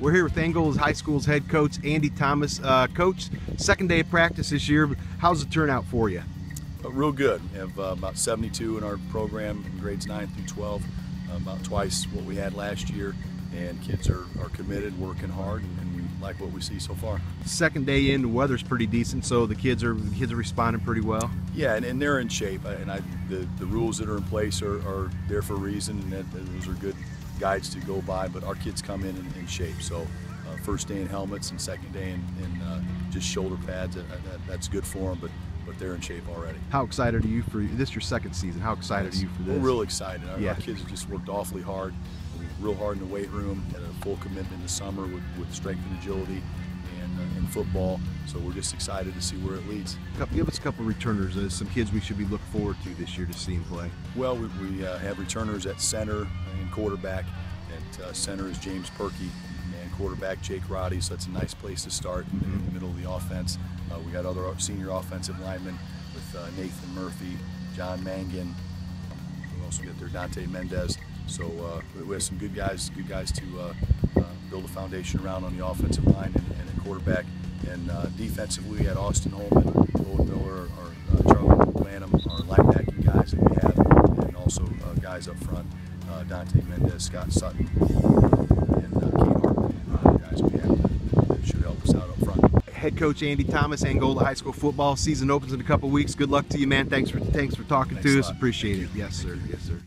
We're here with Angola High School's head coach, Andy Thomas. Uh, coach, second day of practice this year. How's the turnout for you? Uh, real good. We have uh, about 72 in our program in grades 9 through 12, uh, about twice what we had last year. And kids are, are committed, working hard, and, and we like what we see so far. Second day in, the weather's pretty decent, so the kids are the kids are responding pretty well. Yeah, and, and they're in shape. And I, the, the rules that are in place are, are there for a reason, and that, those are good guides to go by. But our kids come in in, in shape. So uh, first day in helmets and second day in, in uh, just shoulder pads. That, that, that's good for them. But but they're in shape already. How excited are you for this? Your second season. How excited yes. are you for this? We're real excited. Our, yeah. our kids have just worked awfully hard, real hard in the weight room. Had a full commitment in the summer with, with strength and agility. And, uh, and football, so we're just excited to see where it leads. Give us a couple returners, uh, some kids we should be looking forward to this year to see them play. Well, we, we uh, have returners at center and quarterback. At uh, center is James Perky, and quarterback Jake Roddy. So that's a nice place to start in, in the middle of the offense. Uh, we got other senior offensive linemen with uh, Nathan Murphy, John Mangan. We also got there Dante Mendez. So uh, we have some good guys, good guys to build a foundation around on the offensive line and, and quarterback. And uh, defensively, we had Austin Holman, Owen Miller, or uh, Charlie Lanham, our linebacking guys that we have, and also uh, guys up front, uh, Dante Mendez, Scott Sutton, and uh, Hartman, guys we have that should help us out up front. Head coach Andy Thomas, Angola High School football season opens in a couple weeks. Good luck to you, man. Thanks for thanks for talking Thanks to us. Appreciate it. Yes, sir. Yes, sir.